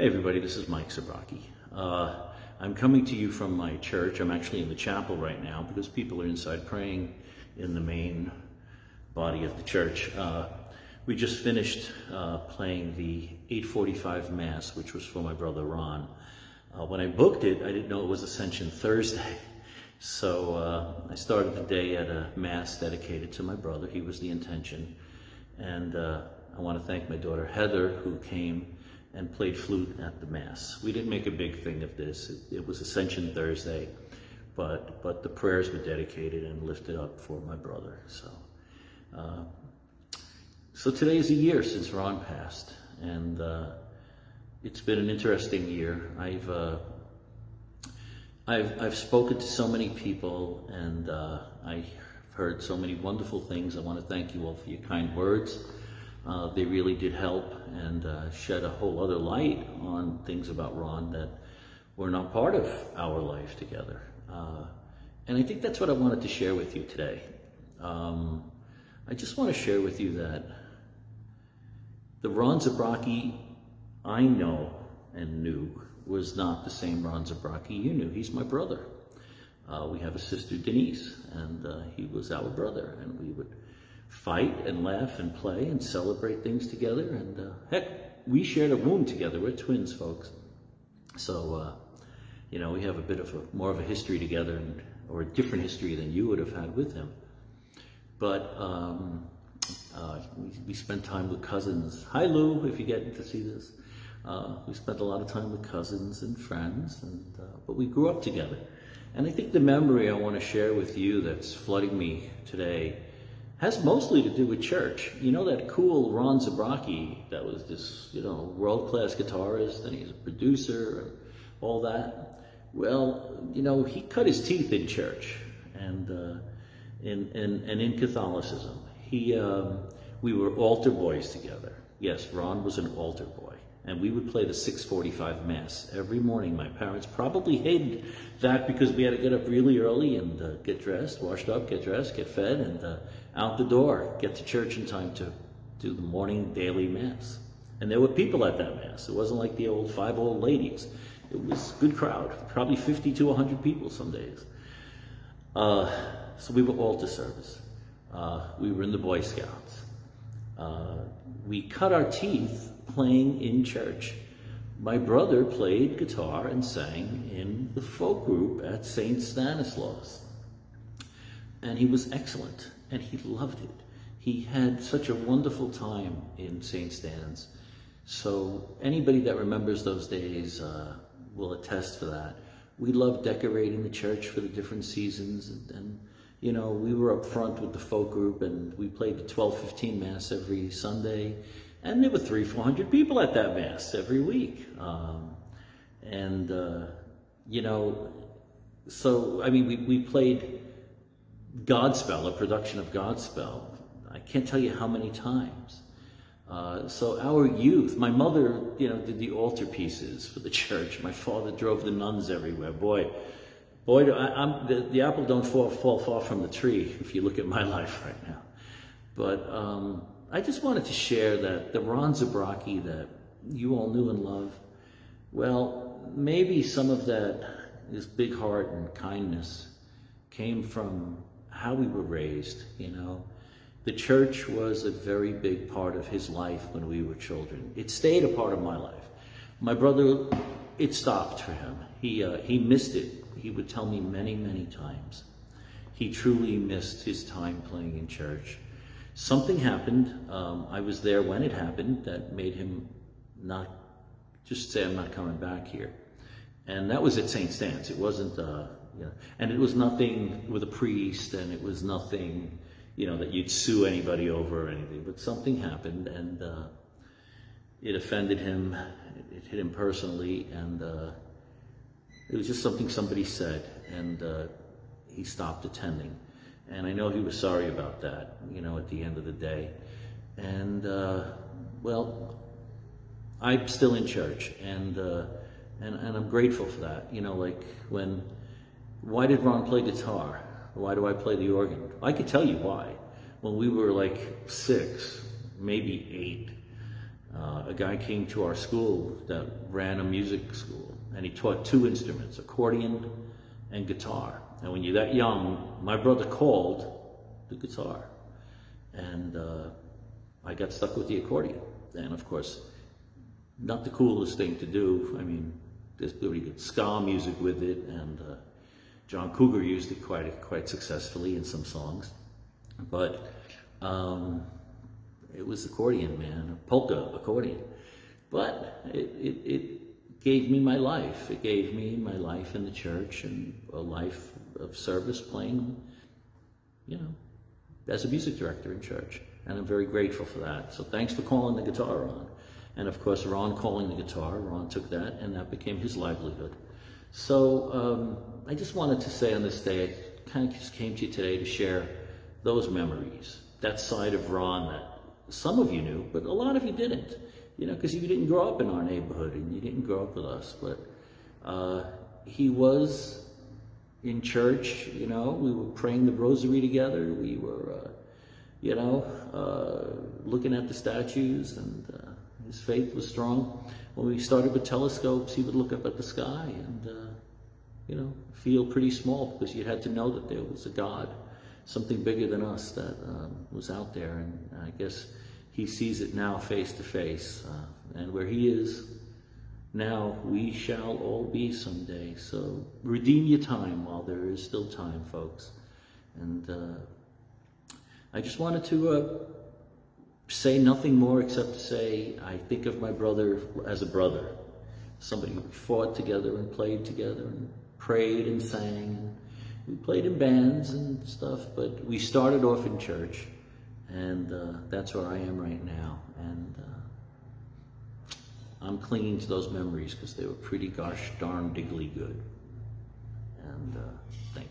Hey everybody, this is Mike Zabrocki. Uh, I'm coming to you from my church. I'm actually in the chapel right now because people are inside praying in the main body of the church. Uh, we just finished uh, playing the 845 Mass, which was for my brother Ron. Uh, when I booked it, I didn't know it was Ascension Thursday. So uh, I started the day at a Mass dedicated to my brother. He was the intention. And uh, I want to thank my daughter Heather, who came and played flute at the mass. We didn't make a big thing of this. It, it, was Ascension Thursday, but but the prayers were dedicated and lifted up for my brother. So uh, so today is a year since Ron passed, and uh, it's been an interesting year. I've uh, I've I've spoken to so many people, and uh, I've heard so many wonderful things. I want to thank you all for your kind words. Uh, they really did help and uh, shed a whole other light on things about Ron that were not part of our life together. Uh, and I think that's what I wanted to share with you today. Um, I just want to share with you that the Ron Zabrocki I know and knew was not the same Ron Zabrocki you knew. He's my brother. Uh, we have a sister, Denise, and uh, he was our brother, and we would fight and laugh and play and celebrate things together. And uh, heck, we shared a womb together. We're twins, folks. So, uh, you know, we have a bit of a, more of a history together and, or a different history than you would have had with him. But um, uh, we, we spent time with cousins. Hi, Lou, if you get to see this. Uh, we spent a lot of time with cousins and friends, and uh, but we grew up together. And I think the memory I want to share with you that's flooding me today has mostly to do with church. You know that cool Ron Zabrocki that was this, you know, world-class guitarist and he's a producer and all that? Well, you know, he cut his teeth in church and uh, in, in, and in Catholicism. He, um, we were altar boys together. Yes, Ron was an altar boy and we would play the 645 Mass every morning. My parents probably hated that because we had to get up really early and uh, get dressed, washed up, get dressed, get fed, and uh, out the door, get to church in time to do the morning daily Mass. And there were people at that Mass. It wasn't like the old five old ladies. It was a good crowd, probably 50 to 100 people some days. Uh, so we were altar service. Uh, we were in the Boy Scouts. Uh, we cut our teeth playing in church. My brother played guitar and sang in the folk group at St. Stanislaus. And he was excellent and he loved it. He had such a wonderful time in St. Stan's. So anybody that remembers those days uh, will attest for that. We loved decorating the church for the different seasons and, and you know, we were up front with the folk group and we played the 1215 Mass every Sunday and there were three, 400 people at that Mass every week. Um, and, uh, you know, so, I mean, we, we played Godspell, a production of Godspell. I can't tell you how many times. Uh, so our youth, my mother, you know, did the altar pieces for the church. My father drove the nuns everywhere. Boy, boy, I, the, the, apple don't fall, fall far from the tree if you look at my life right now. But um, I just wanted to share that the Ron Zabrocki that you all knew and loved, well, maybe some of that, his big heart and kindness came from how we were raised, you know. The church was a very big part of his life when we were children. It stayed a part of my life. My brother, it stopped for him. He, uh, he missed it. He would tell me many, many times. He truly missed his time playing in church something happened. Um, I was there when it happened that made him not just say, I'm not coming back here. And that was at St. Stan's. It wasn't, uh, you know, and it was nothing with a priest and it was nothing, you know, that you'd sue anybody over or anything, but something happened and uh, it offended him. It, it, hit him personally and uh, it was just something somebody said and uh, he stopped attending. And I know he was sorry about that, you know, at the end of the day. And, uh, well, I'm still in church, and, uh, and, and I'm grateful for that. You know, like when, why did Ron play guitar? Why do I play the organ? I could tell you why. When we were like six, maybe eight, Uh, a guy came to our school that ran a music school, and he taught two instruments, accordion and guitar. And when you're that young, my brother called the guitar, and uh, I got stuck with the accordion. And of course, not the coolest thing to do. I mean, there's pretty good ska music with it, and uh, John Cougar used it quite quite successfully in some songs. But um, it was accordion, man, polka accordion. But it, it, it gave me my life. It gave me my life in the church and a life of service playing, you know, as a music director in church. And I'm very grateful for that. So thanks for calling the guitar on. And of course, Ron calling the guitar, Ron took that and that became his livelihood. So um, I just wanted to say on this day, I kind of just came to you today to share those memories, that side of Ron that some of you knew, but a lot of you didn't, you know, because you didn't grow up in our neighborhood and you didn't grow up with us. But uh, he was in church, you know, we were praying the rosary together. We were, uh, you know, uh, looking at the statues and uh, his faith was strong. When we started with telescopes, he would look up at the sky and, uh, you know, feel pretty small because you had to know that there was a God, something bigger than us that um, was out there. And I guess he sees it now face to face. Uh, and where he is now, we shall all be someday. So redeem your time while there is still time, folks. And uh, I just wanted to uh, say nothing more except to say I think of my brother as a brother, somebody who fought together and played together and prayed and sang. We played in bands and stuff, but we started off in church, and uh, that's where I am right now. And uh, I'm clinging to those memories because they were pretty gosh darn diggly good. And uh, thank